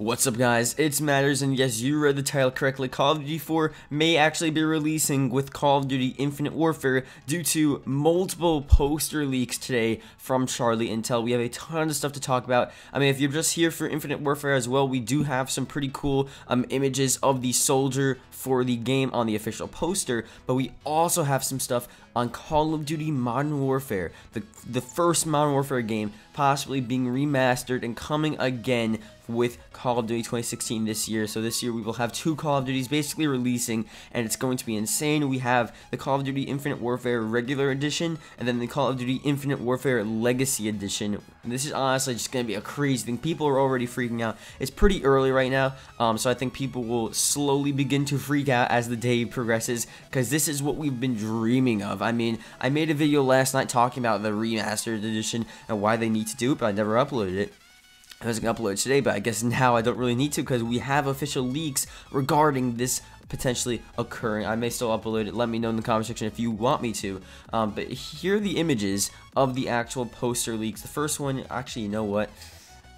What's up guys, it's Matterz and yes you read the title correctly, Call of Duty 4 may actually be releasing with Call of Duty Infinite Warfare due to multiple poster leaks today from Charlie Intel. We have a ton of stuff to talk about. I mean if you're just here for Infinite Warfare as well, we do have some pretty cool um, images of the soldier for the game on the official poster, but we also have some stuff on Call of Duty Modern Warfare, the, the first Modern Warfare game possibly being remastered and coming again with Call of Duty 2016 this year. So this year we will have two Call of Duties basically releasing and it's going to be insane. We have the Call of Duty Infinite Warfare regular edition and then the Call of Duty Infinite Warfare Legacy edition. And this is honestly just going to be a crazy thing. People are already freaking out. It's pretty early right now, um, so I think people will slowly begin to freak out as the day progresses because this is what we've been dreaming of. I mean, I made a video last night talking about the remastered edition and why they need to do it, but I never uploaded it. I was going to upload it today, but I guess now I don't really need to because we have official leaks regarding this potentially occurring. I may still upload it. Let me know in the comment section if you want me to. Um, but here are the images of the actual poster leaks. The first one, actually, you know what?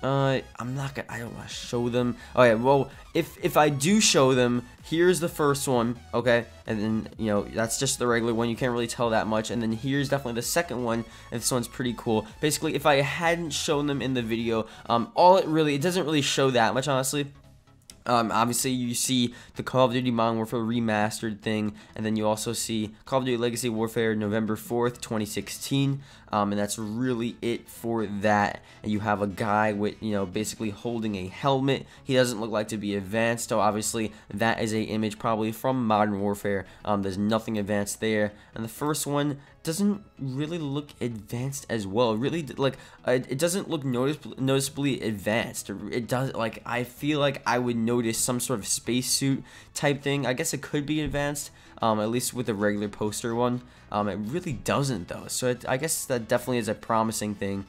Uh, I'm not gonna. I don't want to show them. Yeah. Well, if if I do show them, here's the first one. Okay, and then you know that's just the regular one. You can't really tell that much. And then here's definitely the second one. And this one's pretty cool. Basically, if I hadn't shown them in the video, um, all it really it doesn't really show that much honestly. Um, obviously, you see the Call of Duty Modern Warfare remastered thing, and then you also see Call of Duty Legacy Warfare November 4th, 2016, um, and that's really it for that. And you have a guy with, you know, basically holding a helmet. He doesn't look like to be advanced, so obviously that is a image probably from Modern Warfare. Um, there's nothing advanced there. And the first one doesn't really look advanced as well. Really, like uh, it doesn't look notice noticeably advanced. It does like I feel like I would notice some sort of spacesuit type thing. I guess it could be advanced, um, at least with the regular poster one. Um, it really doesn't though. So it, I guess that definitely is a promising thing.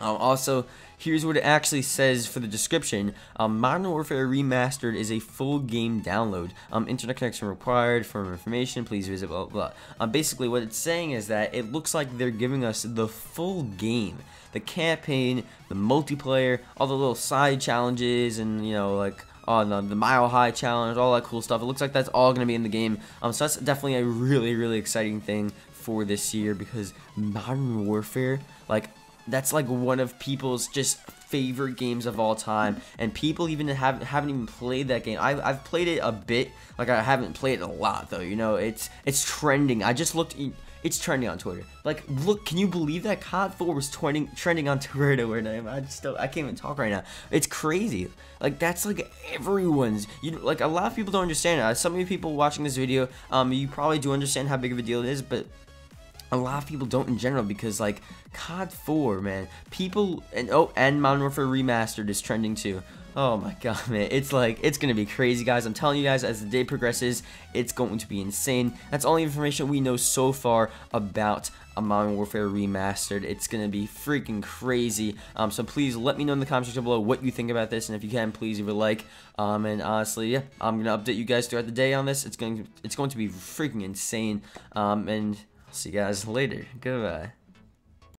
Um, also, here's what it actually says for the description. Um, Modern Warfare Remastered is a full game download. Um, internet connection required. For information, please visit blah, blah, blah. Um, basically, what it's saying is that it looks like they're giving us the full game. The campaign, the multiplayer, all the little side challenges, and, you know, like on the, the, mile high challenge, all that cool stuff. It looks like that's all going to be in the game. Um, so that's definitely a really, really exciting thing for this year because Modern Warfare, like that's like one of people's just favorite games of all time and people even have, haven't even played that game. I've, I've played it a bit like I haven't played it a lot though you know? It's it's trending. I just looked it's trending on Twitter. Like look can you believe that COD 4 was trending trending on Twitter right I just don't, I can't even talk right now. It's crazy. Like that's like everyone's you like a lot of people don't understand. It some of you people watching this video um you probably do understand how big of a deal it is but a lot of people don't in general because like COD 4, man, people and oh, and Modern Warfare Remastered is trending too. Oh my god, man. It's like, it's to be crazy, guys. I'm telling you guys, as the day progresses, it's going to be insane. That's all the information we know so far about a Modern Warfare Remastered. It's to be freaking crazy. Um, so please let me know in the comment section below what you think about this. And if you can, please leave a like. Um, and honestly, yeah, I'm to update you guys throughout the day on this. It's going to, it's going to be freaking insane. Um, and See you guys later. Goodbye.